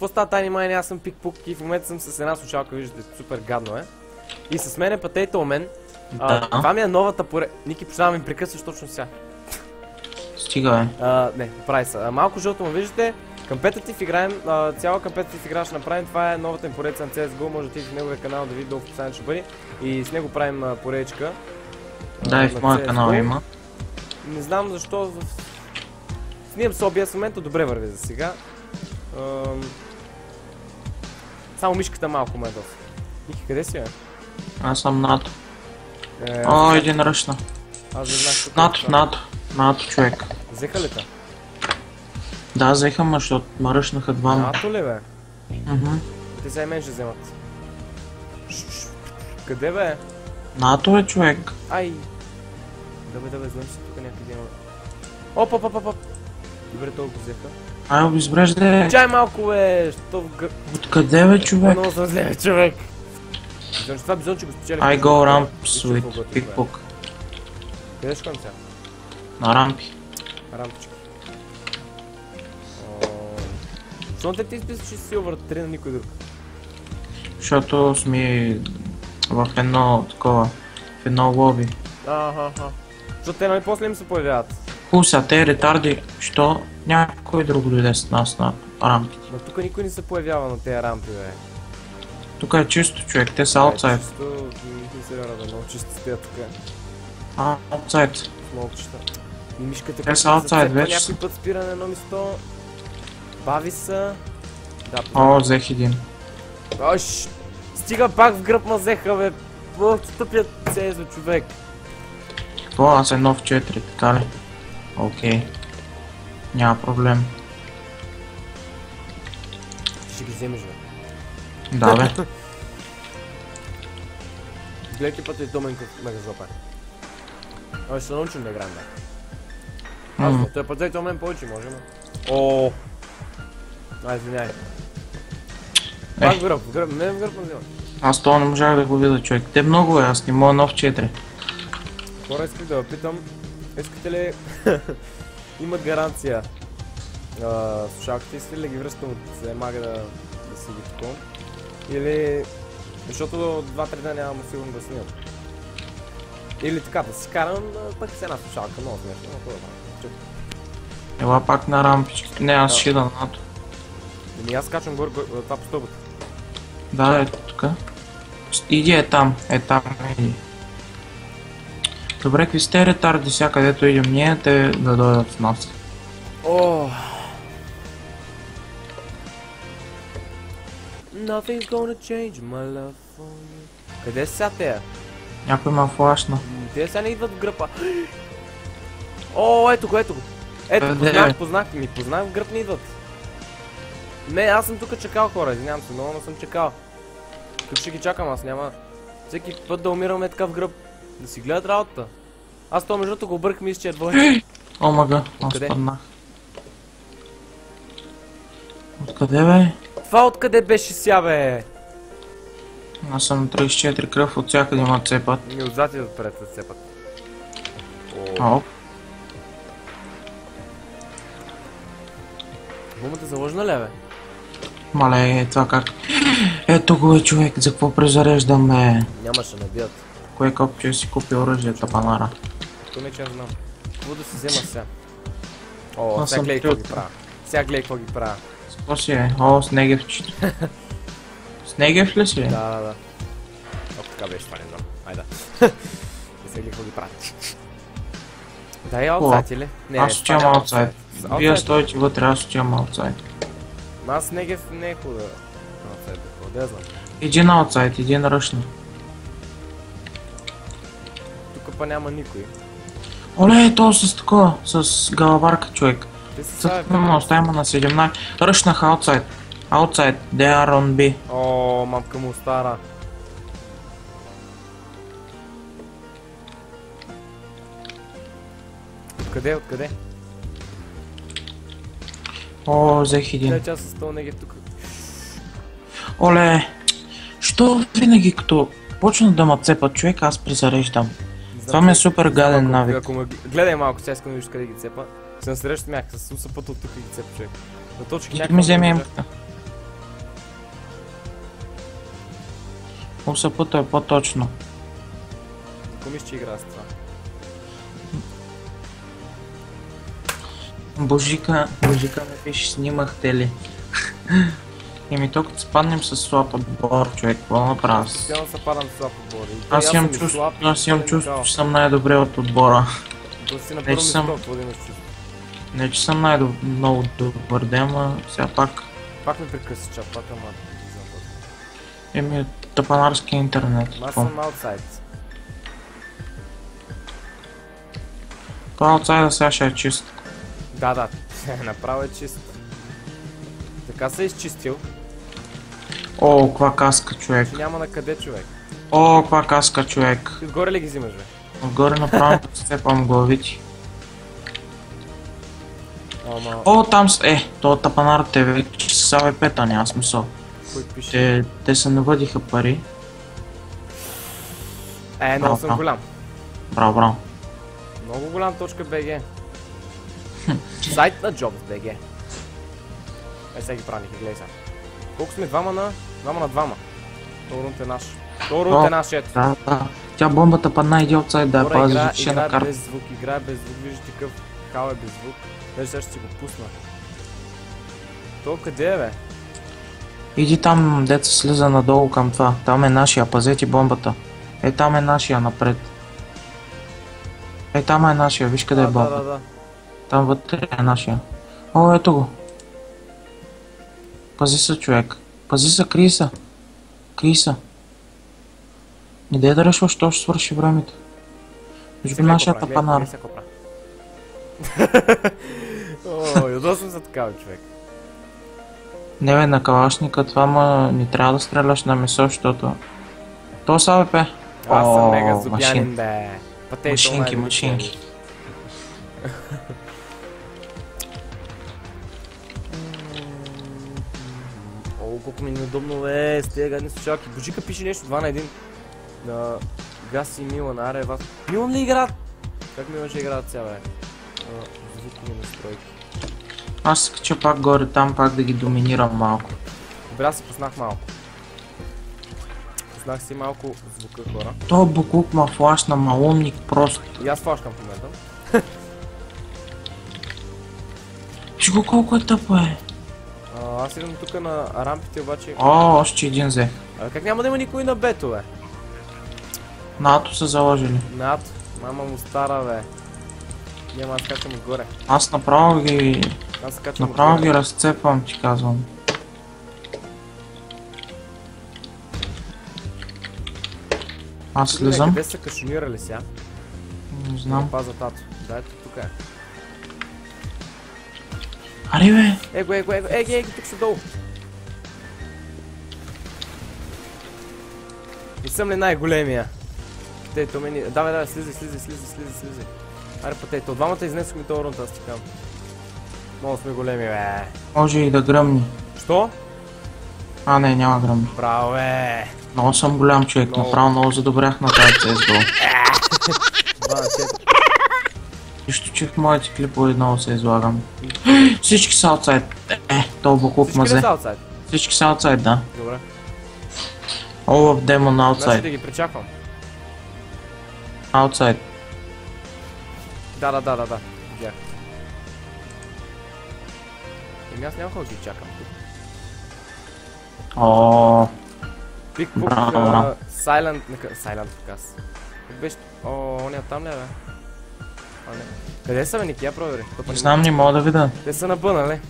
какво става тайни майни, аз съм пик-пук и в момента съм с една слушалка, виждате, супер гадно е. И с мен е Potato Man. А, Да. Това ми е новата поре... Ники, почнава ми прекъсваш точно сега. Стига, бе. А, не, прави се. А, малко жълто му виждате. Компетитив играем, а, цяла компетитив игра ще направим. Това е новата им поредица на CSGO. Може да в неговия канал да видите долу в описанието ще бъде. И с него правим а, поредичка. а, Да, и в моя CS:GO. канал има. Не знам защо в... Снимам с OBS в момента добре върви за сега. Ам... Само мишката малко ме е доста. Ники, къде си, бе? Аз съм над. Е, О, един ръчна. аз не знах тук. Това. над. Над човек. Взеха ли те? Да, взеха ме, защото ме ръчнаха двама. Нато ли, бе? Мгм. Те сега и мен ще вземат. Къде, бе? НАТО е човек. Ай! Да бе, да бе, знам, че тук някъде има. Оп, оп, оп, оп. Добре, толкова взеха. Ай, обезбрежде. Чай малко, бе! Що в гър... Откъде бе, човек? Много съм зле, човек! Бизонче, това бизонче го спечели. I go ramp with pickpock. Къде ще сега? На рампи. Рампички. Защо не ти списваш Silver 3 на никой друг? Защото сме в едно такова, в едно лоби. Аха, аха. Защото те нали после им се появяват. Хуса, те ретарди, що някой друг дойде с нас на рампите. Но тук никой не се появява на тези рампи, бе. Тук е чисто човек, те са аутсайд. Чисто, не се рада, много чисто стоя тук. А, аутсайд. Смолкчета. И мишката Те са зацепва вече Някой са. път спира на едно место. Бави се. Да, О, взех един. Ош! Стига пак в гръб ма взеха, бе. О, тъпят се за човек. Какво? Аз едно в 4, така ли? Окей. Няма проблем. Ще ги вземеш, бе. Да, бе. Гледайте път е домен като мега злопа. Ой, ще се научим да играем, бе. Аз, той път дай мен повече може, но. О. Ай, извиняй. Пак в гръб, гръб, не гръб ме взема. Аз това не можах да го видя, човек. Те много е, аз не мога нов 4. Хора, исках да питам, искате ли имат гаранция а, слушалките, искате ли да ги връщам от Емага да, да си ги такова? Или... Защото до 2-3 дена нямам сигурно да снимам. Или така, да си карам, пък с една слушалка, много смешно, но да правя? Чук. Ела пак на рампички. Не, аз Да. ще да на НАТО. Еми аз качвам горе, горе това по стълбата. Да, ето тук. Иди е там, е там, иди. Добре, какви сте ретарди сега, където идем ние, те да дойдат с нас. О! Nothing's gonna change my love for you. Къде са тея? Някой ма флашна. Те сега не идват в гръпа. О, ето го, ето го. Ето, Къде, познах, познах, ми познах, в гръб не идват. Не, аз съм тук чекал хора, извинявам се много, но съм чекал. Тук ще ги чакам, аз няма... Всеки път да умираме така в гръб. Да си гледат работата. Аз то между го обърх, мисля, че е двойка. О, мага, аз паднах. Откъде бе? Това откъде беше ся, бе? Аз съм 34 кръв, от всякъде ма цепат. Ми отзад и отпред се цепат. О, О, бомбата заложена ли, е, бе? мале, е това как? Ето го е човек, за какво презареждаме? Нямаше да бият. Кое копче си купи оръжията, панара? То не че аз знам. Какво да се взема сега? О, сега гледай какво ги правя. Сега гледай какво ги правя. Какво си е? О, снегевчето. Снегев ли си? е? Да, да, да. Оп, така беше, това не знам. Айде. Сега гледай какво ги правя. Да, аутсайд или? Не, Аз отивам аутсайд. Вие стойте вътре, аз отивам аутсайд. Аз Негев не е хубаво да... Аутсайд да знам. Един аутсайд, един ръчно. Тук па няма никой. Оле, то с такова, с галаварка човек. Те са оставим на 17. Ръчнах аутсайд. Аутсайд, they are on B. О, мамка му стара. Откъде, откъде? О, взех Тя един. част с този Негев тук. Оле, що винаги като почна да ма цепа човек, аз презареждам. Това ми е супер гаден ако, навик. Ако ме гледай малко, сега искам да виж къде ги цепа. Се насреща смях, с усъпът от тук и ги цепа човек. На точки някаква... ми вземи емката. Усъпът е по-точно. Какво мислиш, че игра с това? Божика, Божика ме пише, снимахте ли? Еми то като спаднем с слаб отбор, човек, какво направя? Постоянно се падам с слаб отбори. И Аз имам чувство, аз имам чувство, че съм най-добре от отбора. То си на първо че съм- да. Не, че съм най-много добър, да, ама сега пак. Пак ме прекъсва чат, пак ама. Еми тъпанарски интернет. Аз съм аутсайд. Това отсайда сега ще е чист. Да, да, направо е чист. Така се е изчистил, О, каква каска, човек. няма на къде човек. О, каква каска, човек. Ти отгоре ли ги взимаш, бе? Отгоре направо сцепам главите. Ама, О, там с... Е, то тапанар те вече са АВП-та, няма смисъл. кой пише? Те, те се навъдиха пари. Е, много съм голям. Браво, браво. Много голям точка BG. Сайт на Jobs BG. Е, сега ги правих, гледай сега. Колко сме? Двама на... Двама на двама. То рунт е наш. То рунт О. е наш, ето. Да, да. Тя бомбата падна иди отсайд да я пази, игра, ще на карта. без звук, игра без звук, виждаш такъв хал е без звук. Даже сега ще си го пусна. То къде е, бе? Иди там, деца слиза надолу към това. Там е нашия, пазете бомбата. Е, там е нашия напред. Е, там е нашия, виж къде е да, да, бомбата. да. Там вътре е нашия. О, ето го. Пази се, човек. Пази се, крий се. Крий се. Не дай да решваш, то ще свърши времето. Виж го какво прави. О, ядосвам за такава човек. Не бе, на калашника това ма не трябва да стреляш на месо, защото... То са АВП. Аз съм мега зубянин, бе. Машинки, машинки. Колко ми е неудобно, бе, с тези гадни слушалки. Божика пише нещо 2 на 1. На Гаси Милан, аре, вас. Милан ли играят? Как Милан ще играят сега, бе? Звукови настройки. Аз се кача пак горе там, пак да ги доминирам малко. Добре, аз си пуснах малко. Пуснах си малко звука, хора. То буклук ма флашна, малумник просто. И аз флашкам в момента. Виж го колко е тъпо е. А, аз идвам тук на рампите, обаче... О, още един взех. А, как няма да има никой на бето, бе? НАТО са заложили. Над, мама му стара, бе. Няма, аз качам отгоре. Аз направо ги... Аз се качвам Направо отгоре. ги разцепвам, ти казвам. Аз слизам. Къде са кашунирали сега? Не знам. Паза тато. Да, ето тук е. Аре бе! Его, его, его, еги, еги, тук са долу. Не съм ли най-големия? Тето мени... Давай, давай, слизай, слизай, слизай, слизай, слизай. Аре, пътето, двамата изнесохме този рунт, аз ти казвам. Много сме големи, бе. Може и да гръмни. Що? А, не, няма гръмни. Браво, бе. Много съм голям човек, Много. направо много задобрях на тази CSGO. Нищо, че в моите клипове много се излагам. Всички са аутсайд. Е, Всички ли мазе. Всички са аутсайд, да. Добре. All of them on Значи outside. да ги причаквам. Outside. Да, да, да, да, да. Видях. Еми аз няма да ги чакам. О, Пикбук, Браво, браво. Silent, Silent. Как беше? О, оня там ли е, бе? А, не. Къде са, бе, Ники? Я провери. Не знам, не мога да видя. Те са на Б, нали?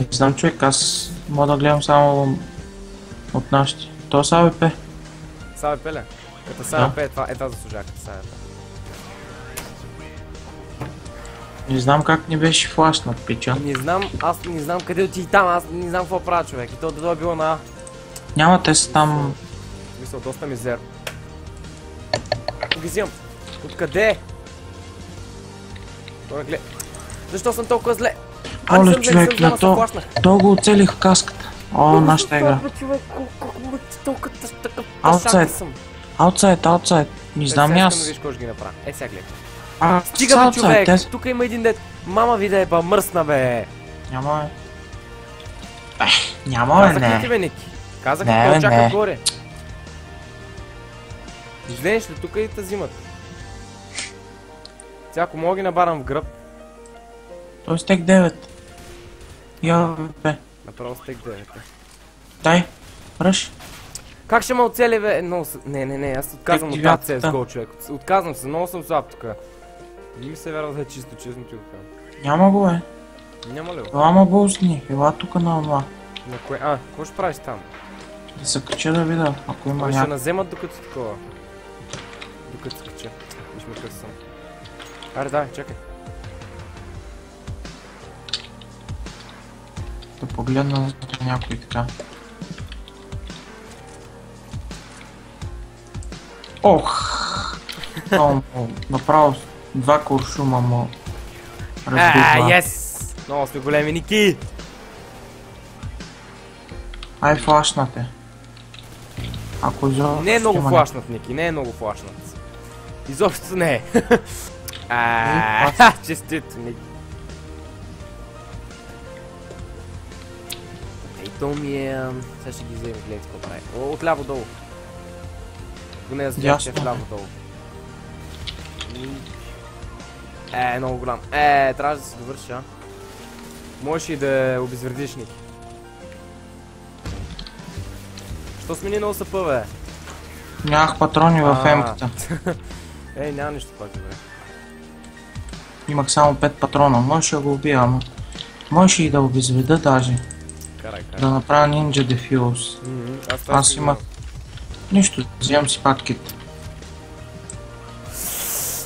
Не знам човек, аз мога да гледам само от нашите. То са АВП. Саве Пеле. Като Да. Саве Пе, е това, е това Саве Пе. Не знам как не беше флашнат, пича. Не знам, аз не знам къде отиди там, аз не знам какво правя човек. И то да е било на. Няма, те са там... Мисля, доста мизер. Ги взимам. Откъде? Добре, глед. Защо съм толкова зле? Не Оле, съм човек, не съм на то, то го оцелих в каската. О, нашата игра. Съм. Аутсайд, аутсайд. Не знам Е, ни сега аз. ги направя. Е, сега гледай. А, Стига, бе, аутсайд, човек! те... Тук има един дет. Мама ви да е ба мръсна, бе. Няма, бе. Ех, няма, бе, Казах ли ти, не. бе, Ники? Казах Не, ли, чака не. горе. Излезеш ли тук и те взимат. Сега ако мога ги набарам в гръб, Той стек 9. Я, бе. направо стек 9. Дай. Ръш. Как ще ме оцели, бе? Много с... Не, не, не, аз отказвам от тази? CSGO, човек. Отказвам се, много съм слаб тук. Не ми се вярва да е чисто, честно ти го казвам. Няма го, бе. Няма ли? го? Ела ма бусни. Ела тук на онова. На кое? А, какво ще правиш там? Да се кача да видя, ако има Ами ще някакво. наземат докато такова. Докато се кача. Виж ме къде съм. Аре, дай, чакай. Да погледна за някой така. Ох! Направо два куршума му А, разбива. ес! Много сме големи ники! Ай, флашнате. Ако изобщо Не е много флашнат, Ники, не е много флашнат. Изобщо не е. Не е А, честито, Ники. Ей, то ми е... Сега ще ги вземем, гледай какво прави. О, Отляво долу. Поне да видях, че е вляво долу. Е, много голям. Е, трябва да се довърши, а? Можеш и да обезвредиш, Ники. Що смени на ОСП, бе? Нямах патрони в емката. Ей, няма нищо пак, добре. Имах само 5 патрона. Можеше да го убия, ама. Можеше и да обезвреда даже. Карай, карай. Да направя дефюз. Мгм, Аз, Аз имах... Нищо, вземам си пак кит.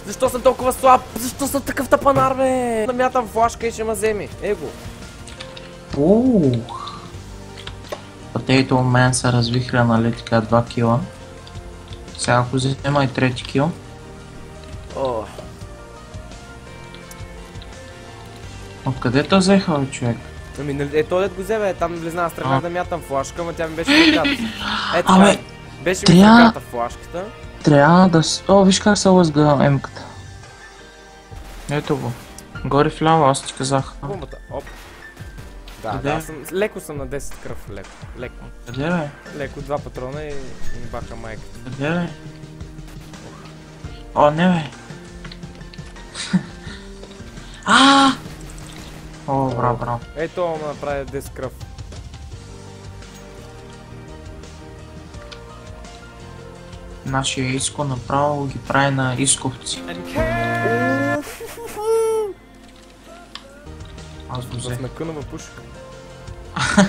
Защо съм толкова слаб? Защо съм такъв тапанар, бе? Намятам флашка и ще ме вземи. Его. Ух! Potato Man се развихря, нали така, 2 кила. Сега ако взема и трети кил. Откъде те взеха, бе, човек? ами, нали- е, той дет го взе, бе. Там влезна, аз тръгнах А. да мятам флашка, ама тя ми беше в ръката. Ето, Абе, това е. Беше ми в трябва- ръката флашката. Трябва да. О, виж как се лъзга емката. Ето го. Горе вляво, аз ти казах. Бомбата. Оп. Да, Къде? да, аз съм, леко съм на 10 кръв, леко. Леко. Къде бе? Леко, два патрона и, и баха майката. Къде бе? О, не бе. А! О, браво, браво. Ето, ме направи 10 кръв. Нашия Иско направо ги прави на исковци. Аз го взех. накънава пушка.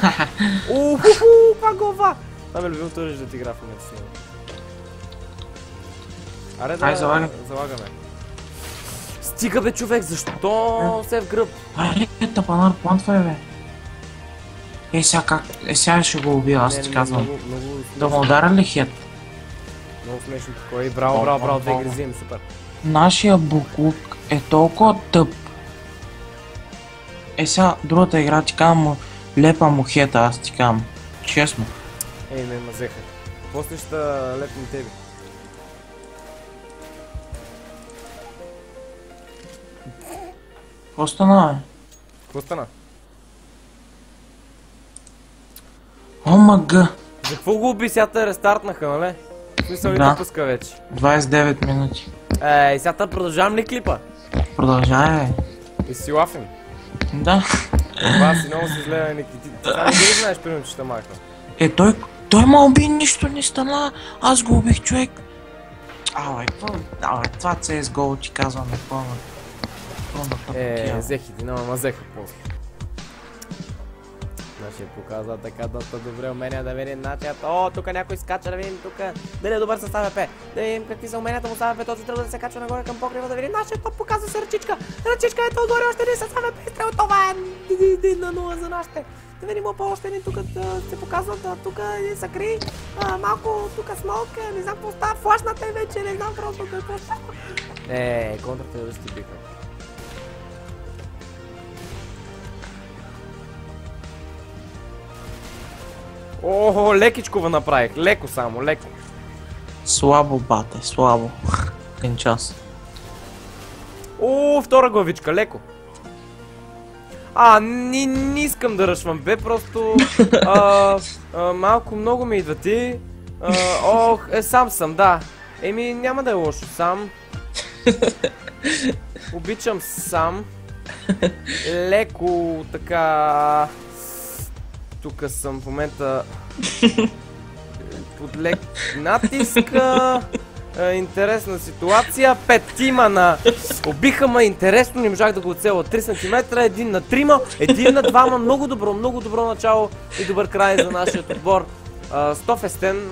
Уху, глава! Това ми е любимото да ти игра в момента с него. Аре да залагаме. Стига бе човек, защо се е в гръб? Ай, е, тапанар, плантвай бе. Е, сега как? Е, сега ще го убия, аз ти казвам. Много, много, Да му удара ли хет? Много смешно такова. И браво, браво, браво, две о. гризим, супер. Нашия буклук е толкова тъп. Е, сега другата игра ти казвам му лепа му хета, аз ти казвам. Честно. Ей, ме мазеха. После ще лепнем тебе. Какво стана, бе? Какво стана? О, мъга! За какво го уби те рестартнаха, нали? В смисъл Да. пуска вече. 29 минути. Е, и сега продължавам ли клипа? Продължай, бе. И си лафим. Да. Това си много се зле, Ники. Ти това не ги знаеш, примерно, че ще махна. Е, той, той ма уби, нищо не стана. Аз го убих, човек. Абе, какво? Абе, това CSGO ти казвам на пълна. Пълна Е, взех и ти, но мазеха после. Значи показва така доста добре умения да видим начинът. О, тук някой скача да видим тук. Дали е добър с АВП. Да видим какви са уменията му с АВП. Този тръгва да се качва нагоре към покрива да видим нашия топ. Показва се ръчичка. Ръчичка ето отгоре още един с АВП. Изстрел това е един на нула за нашите. Да видим опа още един тук да се показва да тук един са кри. Малко тук смок. е, Не знам какво става. Флашната е вече. Не знам просто какво става. Е, контртерористи биха. Охо, лекичко направих. Леко само, леко. Слабо, бате, слабо. Един час. О, втора главичка, леко. А, не, не искам да ръшвам, бе, просто а, а, малко много ми идва ти. А, ох, е, сам съм, да. Еми, няма да е лошо. Сам. Обичам сам. Леко така... Тук съм в момента под лек натиск. а, Интересна ситуация. Петима на... Убиха ме интересно, не можах да го оцеля. 3 см, един на трима, един на двама. Много добро, много добро начало и добър край за нашия отбор. А, м,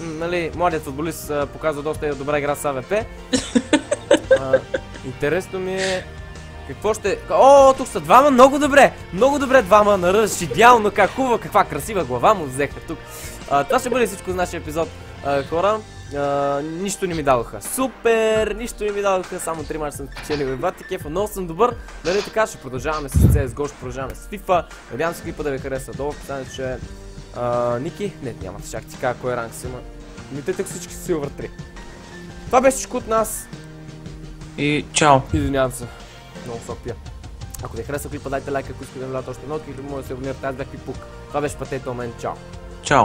нали, младият футболист показва доста добра игра с АВП. Интересно ми е какво ще... О, тук са двама, много добре! Много добре двама на ръж, идеално, как хубава, каква красива глава му взеха тук. А, това ще бъде всичко за нашия епизод, а, хора. А, нищо не ми дадоха. Супер! Нищо не ми дадоха, само три мача съм спечелил и бати кефа, много съм добър. Нали така, ще продължаваме с CSGO, ще продължаваме с FIFA. Надявам се клипа да ви хареса. Долу в описанието ще е Ники. Не, няма да чак ти кажа кой ранг си има. Мите тук всички Silver 3. Това беше всичко от нас. И чао. Извинявам се. Много сок пия. Ако ви е харесва клипа, дайте лайк, ако искате да гледате още много, и може да се абонирате. Аз бях Пипук. Това беше Патето, мен. Чао. Чао.